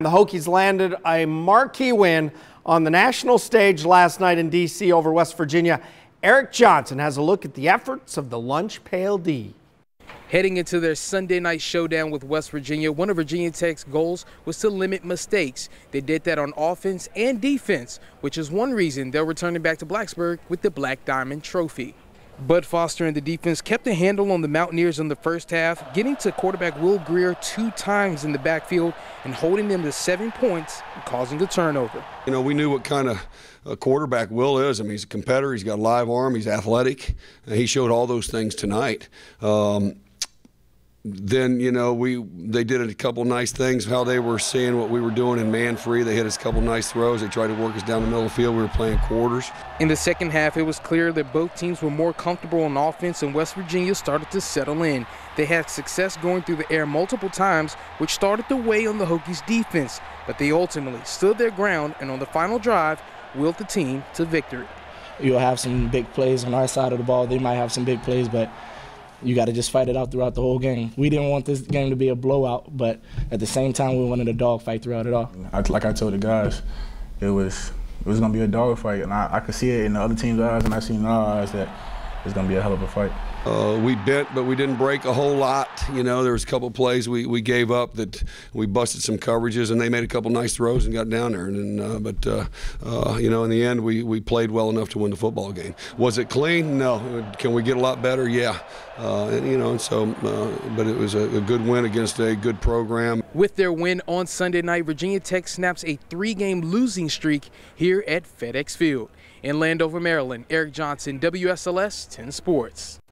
The Hokies landed a marquee win on the national stage last night in D.C. over West Virginia. Eric Johnson has a look at the efforts of the Lunch Pail D. Heading into their Sunday night showdown with West Virginia, one of Virginia Tech's goals was to limit mistakes. They did that on offense and defense, which is one reason they're returning back to Blacksburg with the Black Diamond Trophy. Bud Foster and the defense kept a handle on the Mountaineers in the first half, getting to quarterback Will Grier two times in the backfield and holding them to seven points and causing a turnover. You know, we knew what kind of a quarterback Will is. I mean, he's a competitor. He's got a live arm. He's athletic. He showed all those things tonight. Um, then you know we they did a couple nice things how they were seeing what we were doing in man free they hit us a couple nice throws. They tried to work us down the middle of the field. We were playing quarters. In the second half it was clear that both teams were more comfortable on offense and west virginia started to settle in. They had success going through the air multiple times which started to weigh on the hokies defense. But they ultimately stood their ground and on the final drive willed the team to victory. You'll have some big plays on our side of the ball. They might have some big plays but you got to just fight it out throughout the whole game. We didn't want this game to be a blowout, but at the same time, we wanted a dogfight throughout it all. I, like I told the guys, it was it was gonna be a dogfight, and I, I could see it in the other team's eyes, and I seen in our eyes that it's gonna be a hell of a fight. Uh, we bent, but we didn't break a whole lot. You know, there was a couple plays we, we gave up that we busted some coverages, and they made a couple nice throws and got down there. And, uh, but uh, uh, you know, in the end, we, we played well enough to win the football game. Was it clean? No. Can we get a lot better? Yeah. Uh, and, you know, and so, uh, but it was a, a good win against a good program. With their win on Sunday night, Virginia Tech snaps a three-game losing streak here at FedEx Field. In Landover, Maryland, Eric Johnson, WSLS 10 Sports.